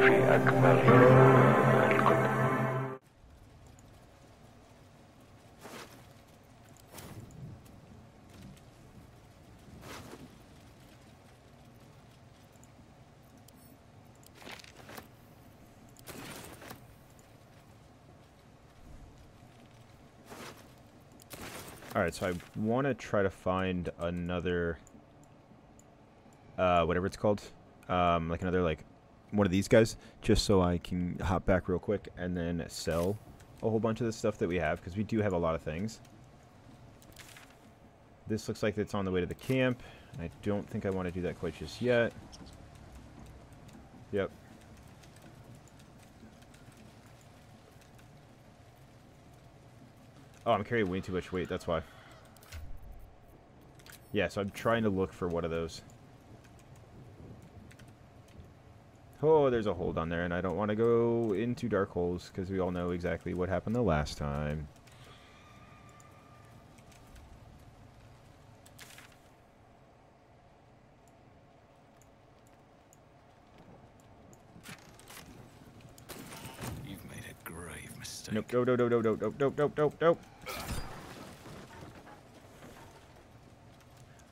في أكمل Alright, so I want to try to find another... Uh, whatever it's called. Um, like another, like, one of these guys. Just so I can hop back real quick and then sell a whole bunch of the stuff that we have. Because we do have a lot of things. This looks like it's on the way to the camp. I don't think I want to do that quite just yet. Yep. Oh, I'm carrying way too much weight, that's why. Yeah, so I'm trying to look for one of those. Oh, there's a hole down there, and I don't want to go into dark holes, because we all know exactly what happened the last time. You've made a grave mistake. Nope, nope, nope, nope, nope, nope, nope, nope, nope, nope.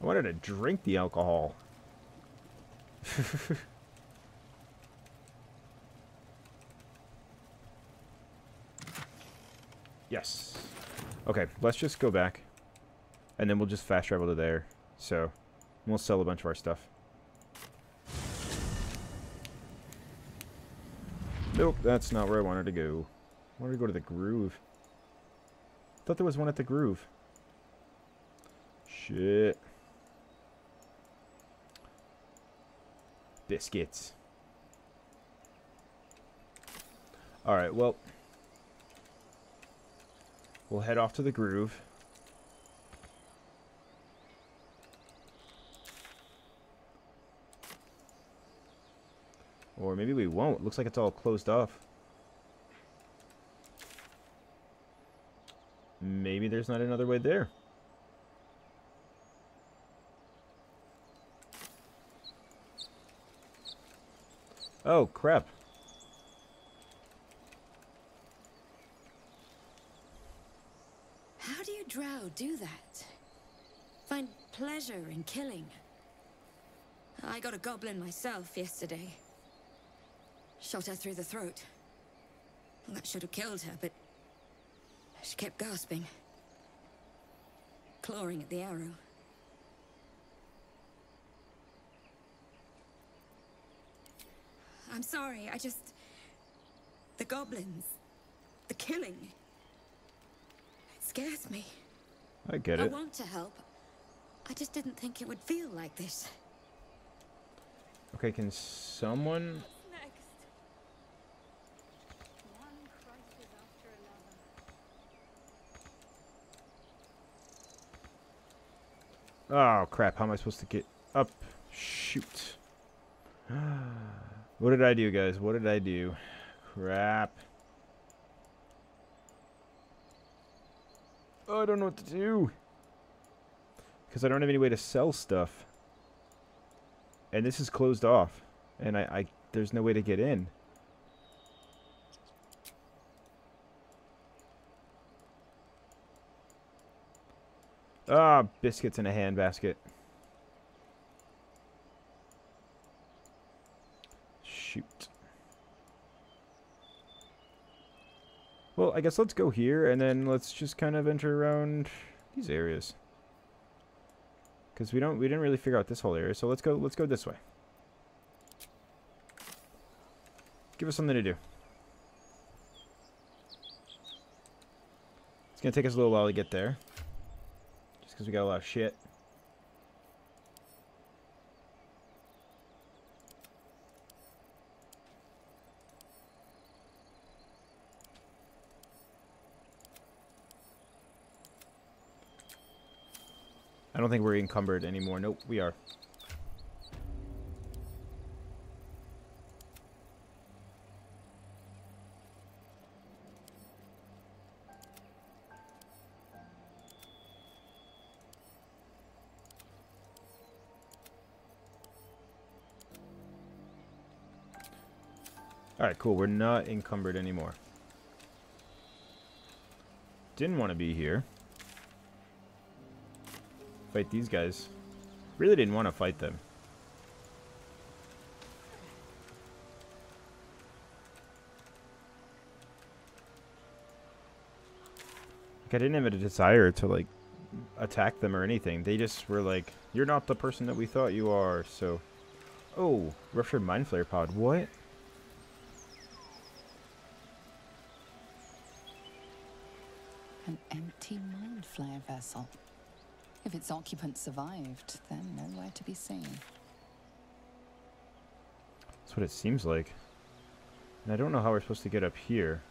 I wanted to drink the alcohol. yes. Okay, let's just go back. And then we'll just fast travel to there. So, we'll sell a bunch of our stuff. Nope, that's not where I wanted to go. I wanted to go to the groove. Thought there was one at the groove. Shit. Biscuits. Alright, well. We'll head off to the groove. Or maybe we won't. Looks like it's all closed off. Maybe there's not another way there. Oh, crap. How do you drow do that? Find pleasure in killing? I got a goblin myself yesterday. Shot her through the throat. Well, that should have killed her, but she kept gasping. Clawing at the arrow. I'm sorry, I just... The goblins. The killing. It scares me. I get it. I want to help. I just didn't think it would feel like this. Okay, can someone... Next. One crisis after another. Oh, crap. How am I supposed to get up? Shoot. what did I do, guys? What did I do? Crap. Oh, I don't know what to do. Because I don't have any way to sell stuff. And this is closed off. And I, I there's no way to get in. Ah, biscuits in a handbasket. Shoot. Well, I guess let's go here, and then let's just kind of enter around these areas. Because we don't, we didn't really figure out this whole area, so let's go, let's go this way. Give us something to do. It's gonna take us a little while to get there. Just because we got a lot of shit. Don't think we're encumbered anymore. Nope, we are. Alright, cool. We're not encumbered anymore. Didn't want to be here. Fight these guys. Really didn't want to fight them. Like, I didn't have a desire to, like, attack them or anything. They just were like, you're not the person that we thought you are, so... Oh, ruptured mind flayer pod. What? An empty mind flayer vessel. If its occupant survived, then nowhere to be seen. That's what it seems like. And I don't know how we're supposed to get up here.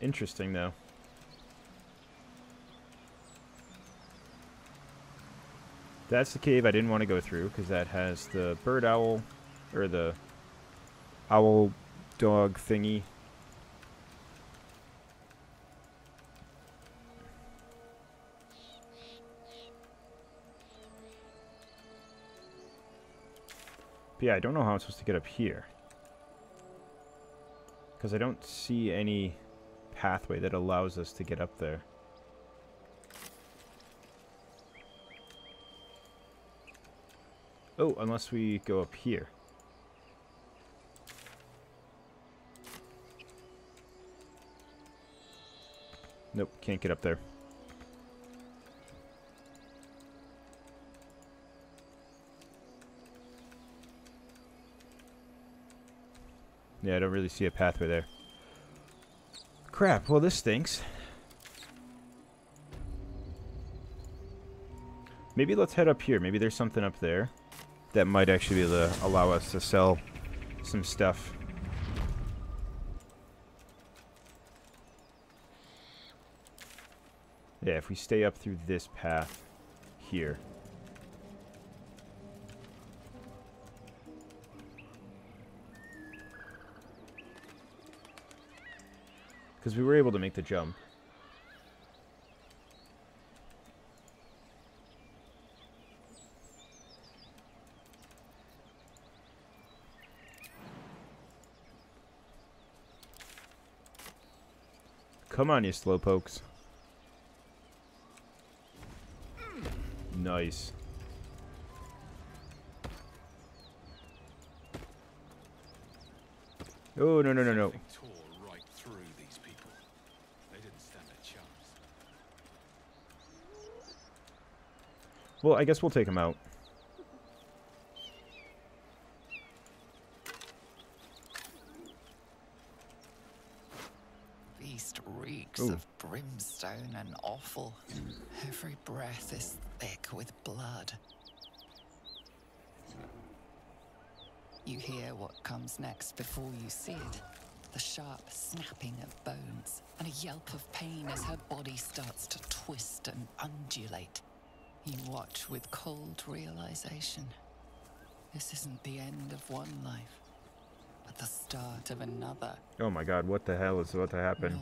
Interesting, though. That's the cave I didn't want to go through, because that has the bird owl, or the owl dog thingy. But yeah, I don't know how I'm supposed to get up here. Because I don't see any pathway that allows us to get up there. Oh, unless we go up here. Nope, can't get up there. Yeah, I don't really see a pathway there. Crap, well this stinks. Maybe let's head up here. Maybe there's something up there that might actually be able to allow us to sell some stuff. Yeah, if we stay up through this path here. Because we were able to make the jump. Come on, you slowpokes. Nice. Oh, no, no, no, no. Thing tore right through these people. They didn't stand a chance. Well, I guess we'll take him out. Beast reeks Ooh. of brimstone offal. Every breath is thick with blood. You hear what comes next before you see it. The sharp snapping of bones, and a yelp of pain as her body starts to twist and undulate. You watch with cold realization. This isn't the end of one life, but the start of another. Oh my god, what the hell is about to happen?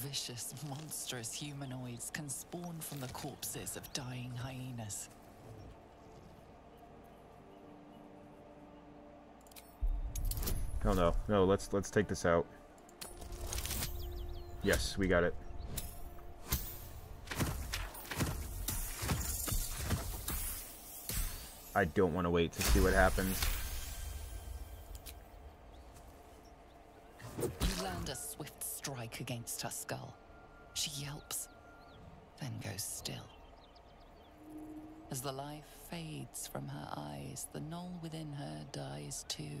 Vicious, monstrous humanoids can spawn from the corpses of dying hyenas. Oh no, no, let's let's take this out. Yes, we got it. I don't want to wait to see what happens. You land a swift strike against her skull. She yelps, then goes still. As the life fades from her eyes, the gnoll within her dies too,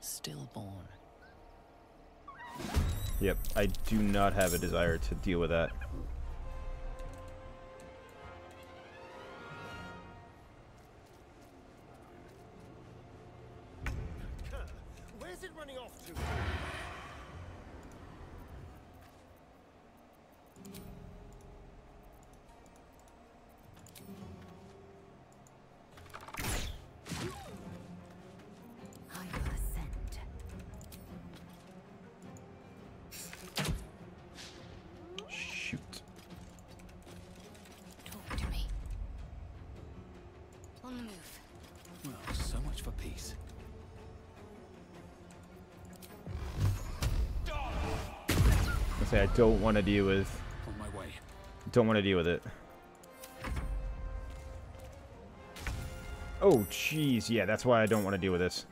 stillborn. Yep, I do not have a desire to deal with that. much for peace. I say I don't want to deal with. On my way. Don't want to deal with it. Oh, jeez. Yeah, that's why I don't want to deal with this.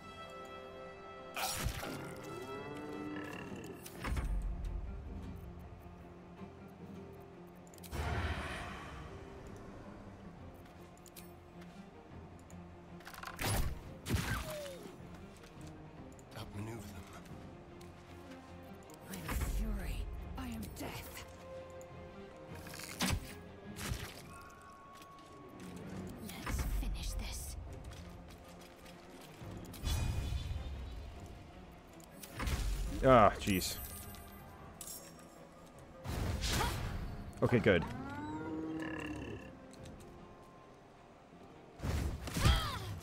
Ah, jeez. Okay, good.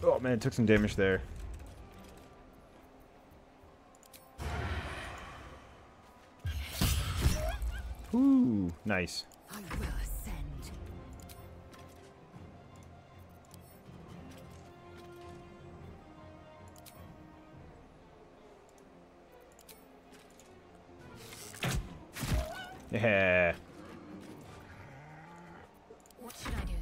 Oh man, took some damage there. Ooh, nice. Yeah. What should I do?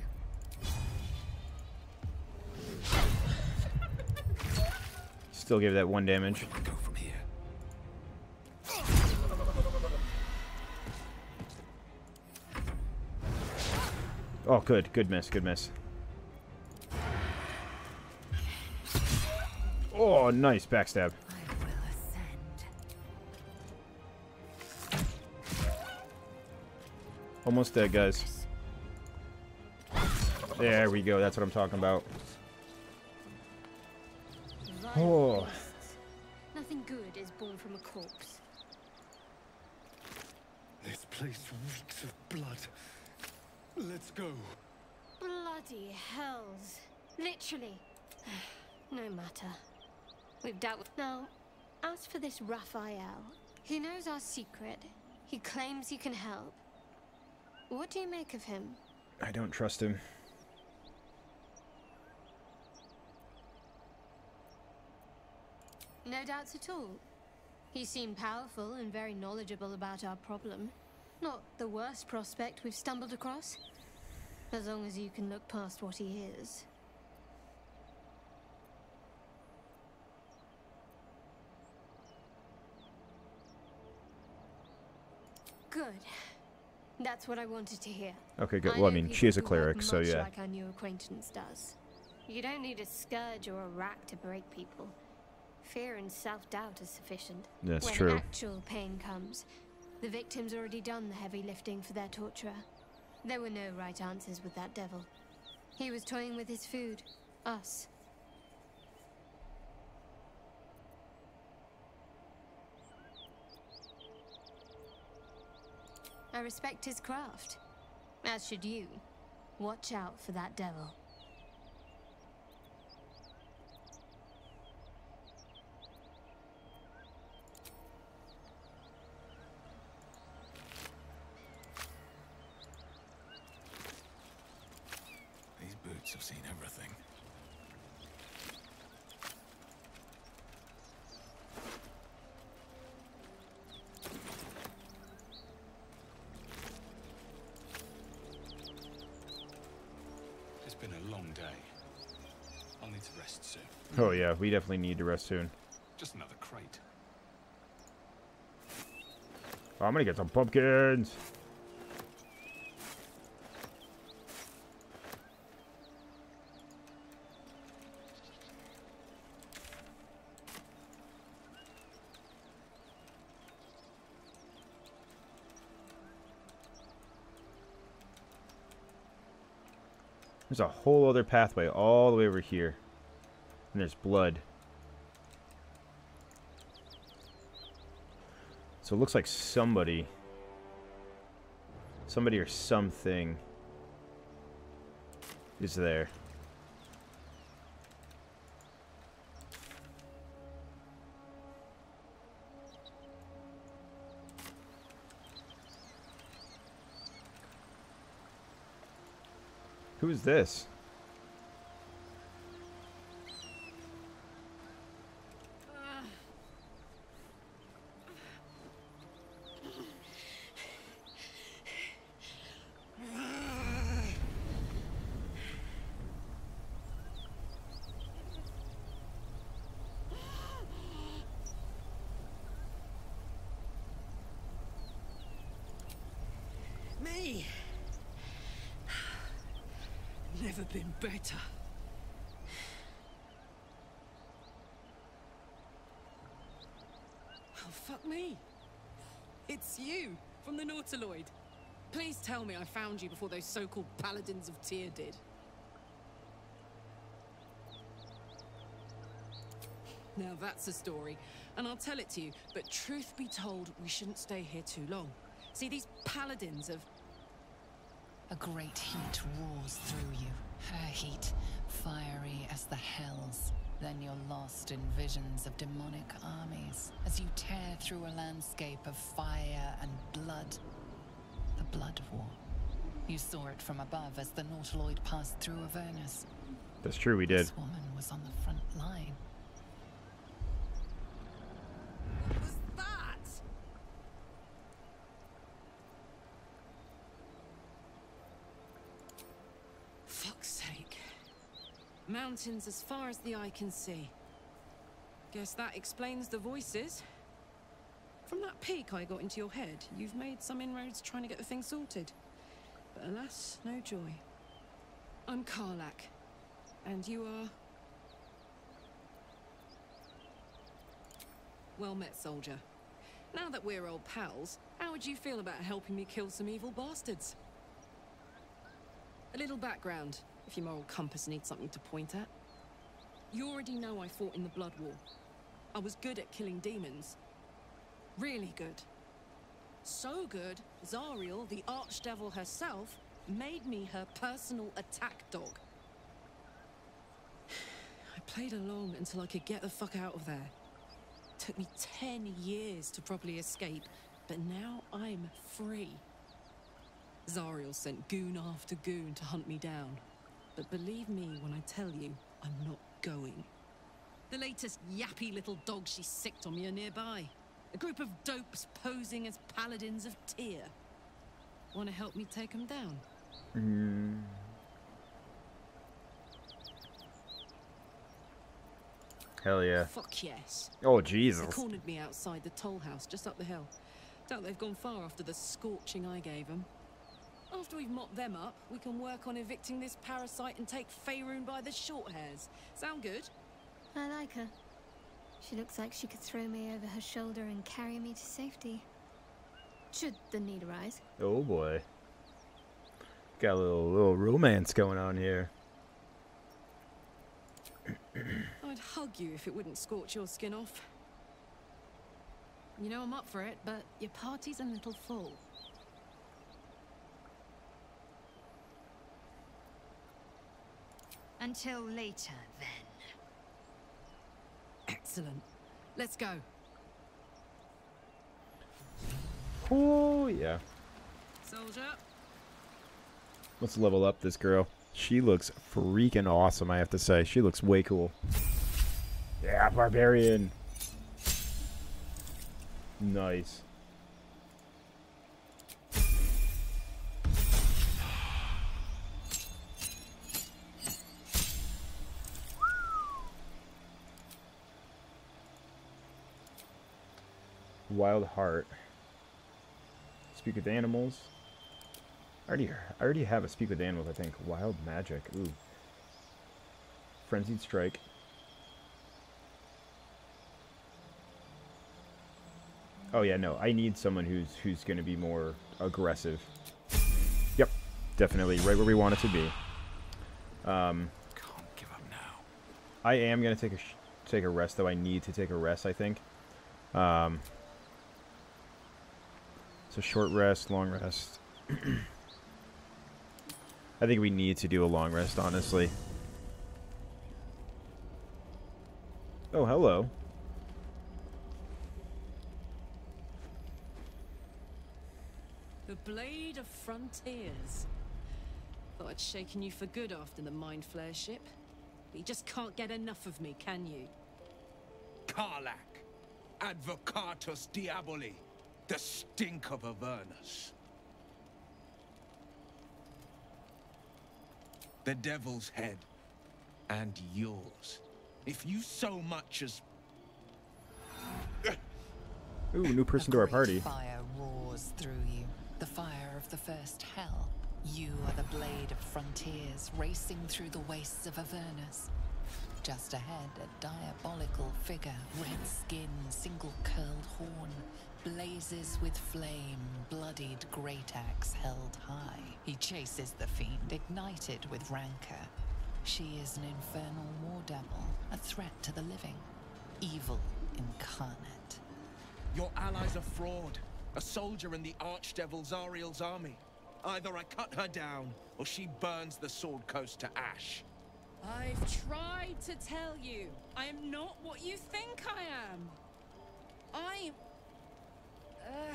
Still give that one damage. Go from here. Oh, good. Good miss. Good miss. Oh, nice backstab. Almost dead, guys. There we go. That's what I'm talking about. Oh. Nothing good is born from a corpse. This place reeks of blood. Let's go. Bloody hells. Literally. no matter. We've dealt with. Now, as for this Raphael, he knows our secret. He claims he can help. What do you make of him? I don't trust him. No doubts at all. He seemed powerful and very knowledgeable about our problem. Not the worst prospect we've stumbled across. As long as you can look past what he is. Good. That's what I wanted to hear. Okay, good. I Well, I mean, she is a cleric, so yeah. like our new acquaintance does. You don't need a scourge or a rack to break people. Fear and self-doubt is sufficient. That's when true. actual pain comes, the victim's already done the heavy lifting for their torturer. There were no right answers with that devil. He was toying with his food. Us. I respect his craft. As should you. Watch out for that devil. Yeah, we definitely need to rest soon. Just another crate. Oh, I'm gonna get some pumpkins. There's a whole other pathway all the way over here. And there's blood. So it looks like somebody. Somebody or something is there. Who is this? Never been better. Oh, fuck me. It's you, from the Nautiloid. Please tell me I found you before those so-called paladins of Tyr did. Now that's a story, and I'll tell it to you, but truth be told, we shouldn't stay here too long. See, these paladins of A great heat roars through you. Her heat, fiery as the hells. Then you're lost in visions of demonic armies as you tear through a landscape of fire and blood. The Blood War. You saw it from above as the Nautiloid passed through Avernus. That's true, we did. This woman was on the front line. What was that? Fuck's sake. Mountains as far as the eye can see. Guess that explains the voices. From that peak I got into your head, you've made some inroads trying to get the thing sorted. But alas, no joy. I'm Karlach. And you are... Well met, soldier. Now that we're old pals, how would you feel about helping me kill some evil bastards? A little background, if your moral compass needs something to point at. You already know I fought in the Blood War. I was good at killing demons. Really good. So good, Zariel, the Archdevil herself, made me her personal attack dog. I played along until I could get the fuck out of there. Took me ten years to properly escape, but now I'm free. Zariel sent goon after goon to hunt me down. But believe me when I tell you, I'm not going. The latest yappy little dog she sicked on me are nearby. A group of dopes posing as paladins of Tyr. Want to help me take them down? Mm. Hell yeah. Fuck yes. Oh, Jesus. They cornered me outside the toll house just up the hill. Doubt they've gone far after the scorching I gave them. After we've mopped them up, we can work on evicting this parasite and take Faerun by the short hairs. Sound good? I like her. She looks like she could throw me over her shoulder and carry me to safety. Should the need arise. Oh boy. Got a little little romance going on here. I'd hug you if it wouldn't scorch your skin off. You know I'm up for it, but your party's a little full. Until later, then. Excellent. Let's go. Oh yeah. Soldier. Let's level up this girl. She looks freaking awesome, I have to say. She looks way cool. Yeah, barbarian. Nice. Wild heart. Speak with animals. I already, I already have a speak with animals. I think wild magic. Ooh. Frenzied strike. Oh yeah, no. I need someone who's who's going to be more aggressive. Yep, definitely right where we want it to be. Um, Can't give up now. I am gonna take a sh- take a rest though. I need to take a rest. I think. Um, so short rest, long rest. I think we need to do a long rest, honestly. Oh, hello. The Blade of Frontiers. Thought I'd shaken you for good after the Mind Flayer ship. But you just can't get enough of me, can you? Karlach, Advocatus Diaboli, the stink of Avernus. The devil's head, and yours. If you so much as Ooh, new person to our great party. Fire roars through you. The fire of the first hell. You are the blade of frontiers racing through the wastes of Avernus. Just ahead, a diabolical figure, red skin, single curled horn, blazes with flame, bloodied great axe held high. He chases the fiend, ignited with rancor. She is an infernal war devil, a threat to the living, evil incarnate. Your ally's a fraud. A soldier in the Archdevil Zariel's army. Either I cut her down, or she burns the Sword Coast to ash. I've tried to tell you. I am not what you think I am. I. Uh,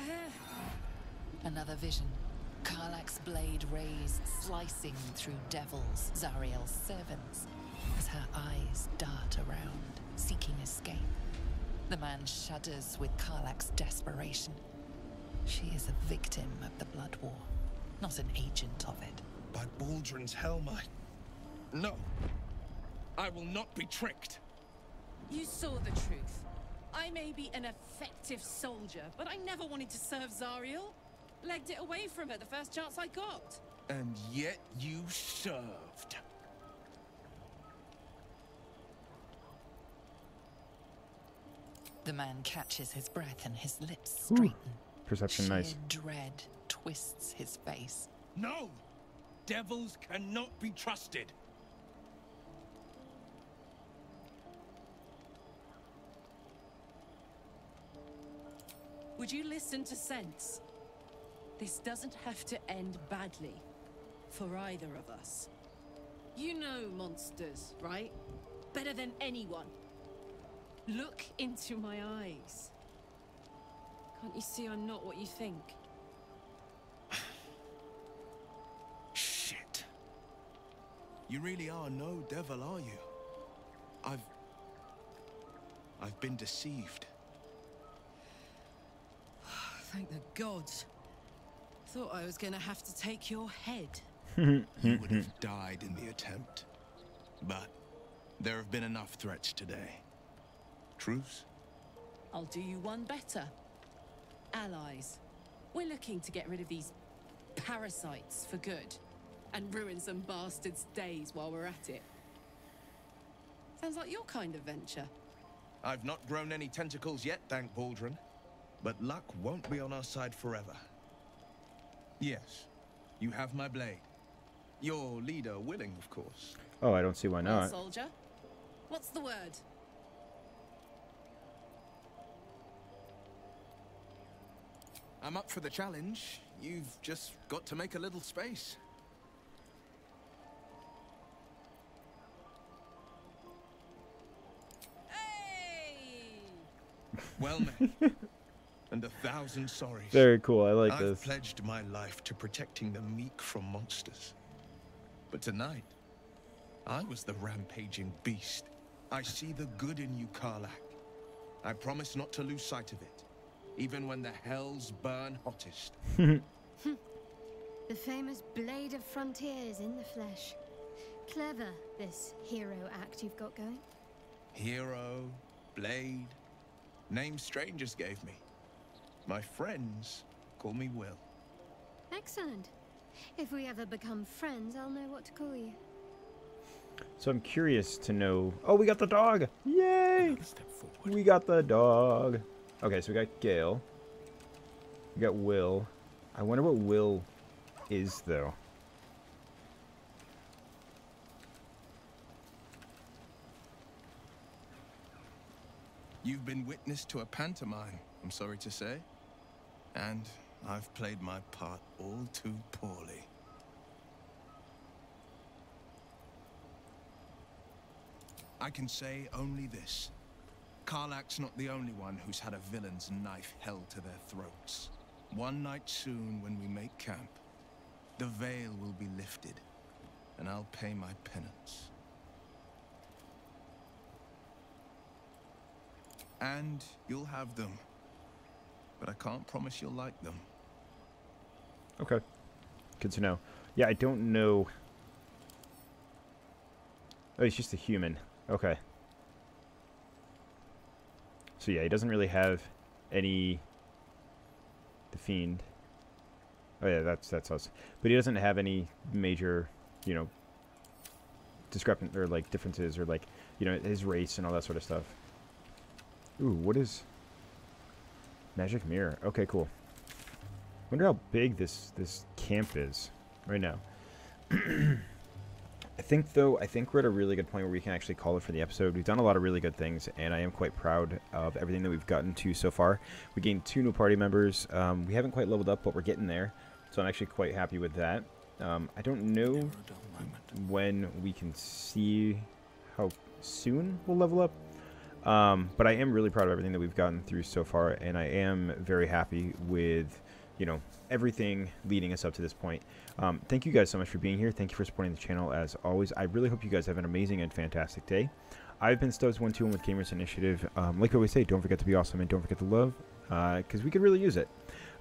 Another vision. Karlach's blade raised, slicing through devils, Zariel's servants, as her eyes dart around, seeking escape. The man shudders with Karlach's desperation. She is a victim of the Blood War, not an agent of it. By Balduran's helm, I... No. I will not be tricked. you saw the truth. I may be an effective soldier, but I never wanted to serve Zariel. Legged it away from her the first chance I got. And yet you served. The man catches his breath and his lips Ooh, straighten. Perception, Sheer nice. dread twists his face. No! Devils cannot be trusted. Would you listen to sense? This doesn't have to end badly. For either of us. You know monsters, right? Better than anyone. Look into my eyes. Can't you see I'm not what you think? Shit. You really are no devil, are you? I've... I've been deceived. Thank the gods. Thought I was gonna have to take your head. You would have died in the attempt. But there have been enough threats today. Truce? I'll do you one better. Allies. We're looking to get rid of these parasites for good. And ruin some bastards' days while we're at it. Sounds like your kind of venture. I've not grown any tentacles yet, thank Balduran. But luck won't be on our side forever. Yes, you have my blade. Your leader willing, of course. Oh, I don't see why Well, not. soldier. What's the word? I'm up for the challenge. You've just got to make a little space. Hey! Well met. and a thousand sorries. Very cool. I like this. I've this. pledged my life to protecting the meek from monsters. But tonight, I was the rampaging beast. I see the good in you, Karlach. I promise not to lose sight of it, even when the hells burn hottest. The famous Blade of Frontiers in the flesh. Clever, this hero act you've got going. Hero, Blade, names strangers gave me. My friends call me Wyll. Excellent. If we ever become friends, I'll know what to call you. So I'm curious to know. Oh, we got the dog! Yay! Step. We got the dog. Okay, so we got Gale. We got Wyll. I wonder what Wyll is, though. You've been witness to a pantomime, I'm sorry to say. And I've played my part all too poorly. I can say only this. Karlach's not the only one who's had a villain's knife held to their throats. One night soon, when we make camp, the veil will be lifted, and I'll pay my penance. And you'll have them. But I can't promise you'll like them. Okay. Good to know. Yeah, I don't know. Oh, he's just a human. Okay. So yeah, he doesn't really have any... The Fiend. Oh yeah, that's that's us. But he doesn't have any major, you know, discrepant or like differences or like you know his race and all that sort of stuff. Ooh, what is magic mirror? Okay, cool. Wonder how big this this camp is right now. I think though, I think we're at a really good point where we can actually call it for the episode. We've done a lot of really good things, and I am quite proud of everything that we've gotten to so far. We gained two new party members. Um, we haven't quite leveled up, but we're getting there, so I'm actually quite happy with that. Um, I don't know Never a dull moment. when we can see how soon we'll level up. Um, but I am really proud of everything that we've gotten through so far, and I am very happy with, you know, everything leading us up to this point. Um, thank you guys so much for being here. Thank you for supporting the channel as always. I really hope you guys have an amazing and fantastic day. I've been Stubbs121 with Gamers Initiative. Um, like I always say, don't forget to be awesome and don't forget to love, because we could really use it.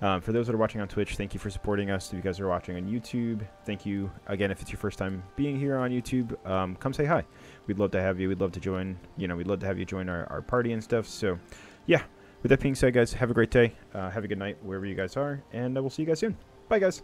Um, for those that are watching on Twitch, thank you for supporting us. If you guys are watching on YouTube, thank you again. If it's your first time being here on YouTube, um, come say hi. We'd love to have you. We'd love to join. You know, we'd love to have you join our, our party and stuff. So, yeah. With that being said, guys, have a great day. Uh, have a good night wherever you guys are, and uh, we'll see you guys soon. Bye, guys.